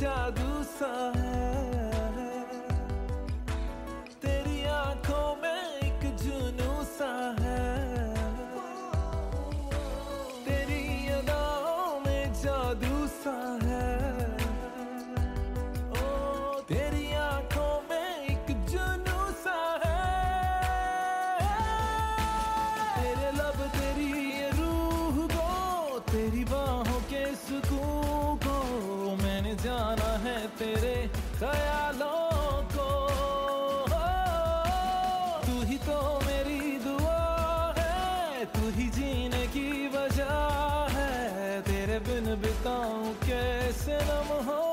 सा है। तेरी आँखों में एक जुनू सा है। तेरी अदाओं में जादू सा है। ओ, तेरी आँखों में एक जुनू सा है। तेरे लब तेरी तेरे ख्यालों को। तू ही तो मेरी दुआ है, तू ही जीने की वजह है। तेरे बिन बिताऊं कैसे लम्हा